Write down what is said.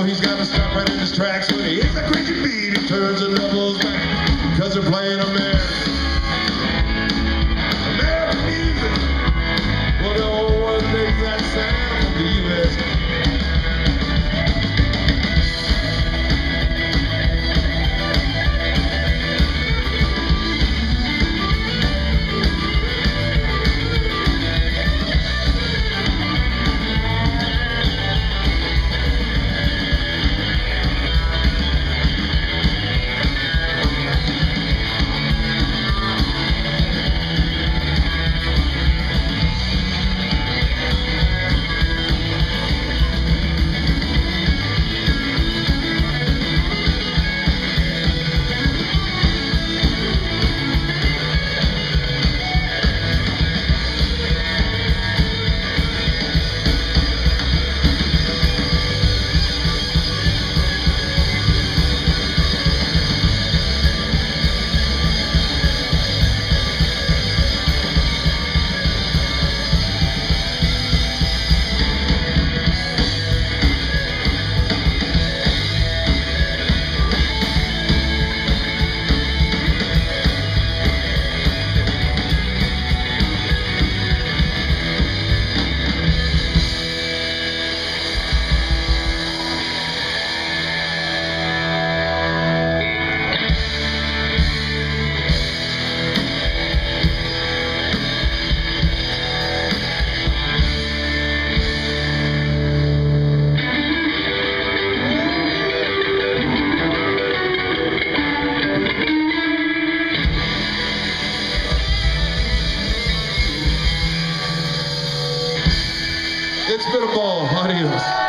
Well, he's got to stop right in his tracks. When he hits crazy beat, he turns and doubles back, because they're playing a man. It's been a ball. Adios.